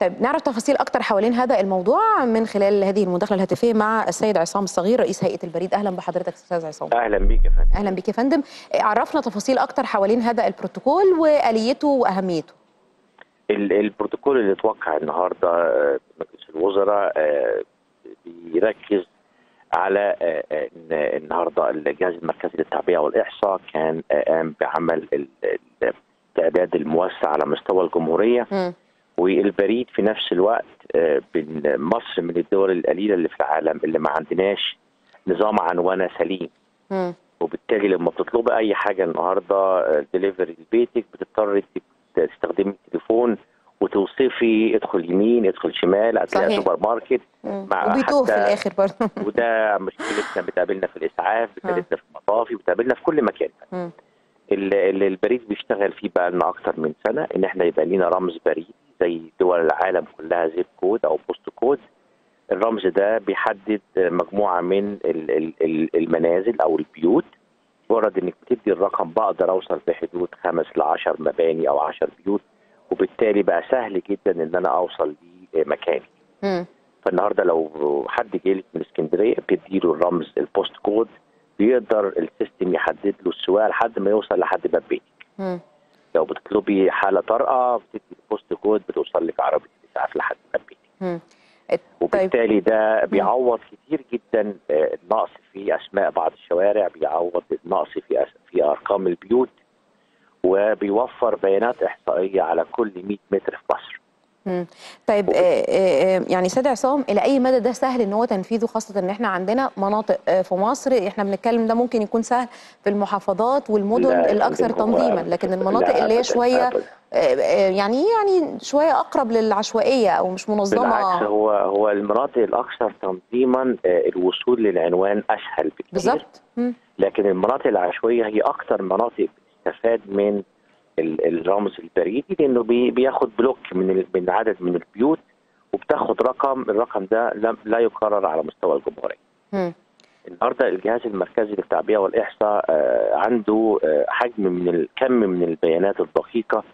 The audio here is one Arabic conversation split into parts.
طيب نعرف تفاصيل أكتر حوالين هذا الموضوع من خلال هذه المداخلة الهاتفية مع السيد عصام الصغير رئيس هيئة البريد. أهلا بحضرتك أستاذ عصام. أهلا بيك يا فندم. أهلا بك يا فندم. عرفنا تفاصيل أكتر حوالين هذا البروتوكول وآليته وأهميته. ال- البروتوكول اللي أتوقع النهارده آه، مجلس الوزراء آه، بيركز على آه، إن النهارده الجهاز المركزي للتعبئة والإحصاء كان قام بعمل ال- ال- التعداد الموسع على مستوى الجمهورية. مم. والبريد في نفس الوقت آه، مصر من الدول القليلة اللي في العالم اللي ما عندناش نظام عنوانة سليم. وبالتالي لما بتطلبي أي حاجة النهارده دليفري لبيتك بتضطري تستخدمي التليفون وتوصفي ادخل يمين ادخل شمال هتلاقي. سوبر ماركت مم. مع وبيتوه في الآخر برضه وده مشكلتنا بتقابلنا في الإسعاف بتقابلنا في المطافي بتقابلنا في كل مكان اللي البريد بيشتغل فيه بقى لنا أكتر من سنة إن إحنا يبقى لينا رمز بريد زي دول العالم كلها zip code أو post code الرمز ده بيحدد مجموعة من ال- ال- ال- المنازل أو البيوت مجرد إنك بتدي الرقم بقدر أوصل في حدود خمس ل 10 مباني أو 10 بيوت وبالتالي بقى سهل جدا إن أنا أوصل لمكاني. فالنهاردة لو حد جاي لك من اسكندرية بتديله الرمز ال post code بيقدر ال system يحدد له السواقة لحد ما يوصل لحد باب بيتك. لو بتطلبي حالة طارئة بتدي كود بتوصل لك عربيه الاسعاف لحد بيتك. طيب. وبالتالي ده بيعوض كتير جدا آه، النقص في أسماء بعض الشوارع بيعوض النقص في في أرقام البيوت وبيوفر بيانات إحصائية على كل 100 متر في مصر. مم. طيب آه، آه، آه، يعني سيد عصام إلى أي مدى ده سهل إن هو تنفيذه خاصة إن إحنا عندنا مناطق في مصر؟ إحنا بنتكلم ده ممكن يكون سهل في المحافظات والمدن لا، الأكثر تنظيما لكن المناطق اللي هي شوية يعني يعني شوية أقرب للعشوائية أو مش بالعكس منظمه هو هو المناطق الأكثر تنظيما الوصول للعنوان أسهل بكثير بالظبط. لكن المناطق العشوائية هي أكثر مناطق بتستفاد من الرمز البريدي لأنه بي- بياخد block من من عدد من البيوت وبتاخد رقم الرقم ده لا يكرر على مستوى الجمهورية. النهارده الجهاز المركزي للتعبئة والإحصاء آه، عنده آه، حجم من الكم من البيانات الدقيقة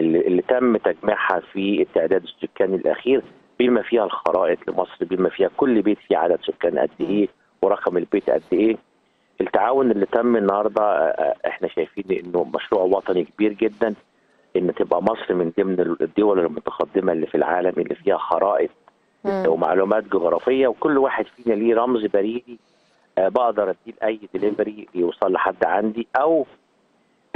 اللي, اللي تم تجميعها في التعداد السكاني الأخير بما فيها الخرائط لمصر بما فيها كل بيت فيه عدد سكان قد إيه ورقم البيت قد إيه. التعاون اللي تم النهارده آه، إحنا شايفين انه مشروع وطني كبير جدا إن تبقى مصر من ضمن الدول المتقدمة اللي في العالم اللي فيها خرائط. ومعلومات جغرافية وكل واحد فينا ليه رمز بريدي آه، بقدر أديه لأي دليفري يوصل لحد عندي أو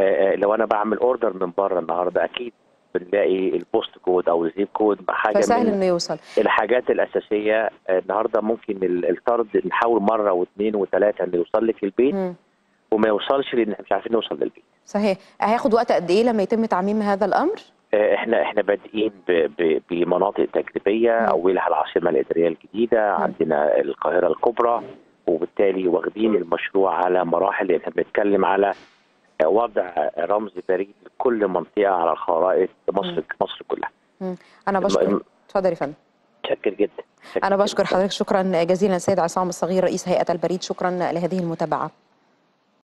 آه، آه، لو أنا بعمل order من بره النهارده أكيد بنلاقي ال post code أو ال zip code حاجة فسهل إنه يوصل. الحاجات الأساسية. النهارده ممكن ال- الطرد نحاول مرة واثنين وثلاثة إنه يوصل لك البيت مم. وما يوصلش لأن إحنا مش عارفين نوصل للبيت. صحيح. هياخد وقت قد إيه لما يتم تعميم هذا الأمر؟ آه، إحنا إحنا بادئين بمناطق تجريبية. اولها العاصمة الإدارية الجديدة عندنا القاهرة الكبرى وبالتالي واخدين المشروع على مراحل لأن إحنا بنتكلم على وضع رمز بريد لكل منطقة على الخرائط مصر مصر كلها. أنا بشكر. اتفضل يا فندم. شكر جدا. شكر أنا. بشكر حضرتك. شكرا جزيلا سيد عصام الصغير رئيس هيئة البريد. شكرا لهذه المتابعة.